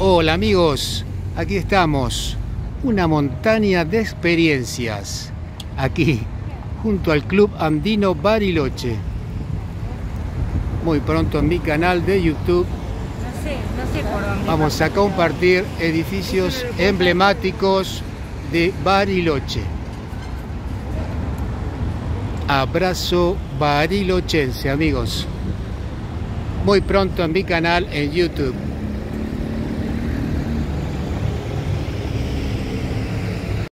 Hola amigos, aquí estamos, una montaña de experiencias, aquí, junto al Club Andino Bariloche. Muy pronto en mi canal de YouTube No sé, no sé por dónde. vamos a compartir edificios emblemáticos de Bariloche. Abrazo barilochense amigos. Muy pronto en mi canal en YouTube.